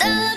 the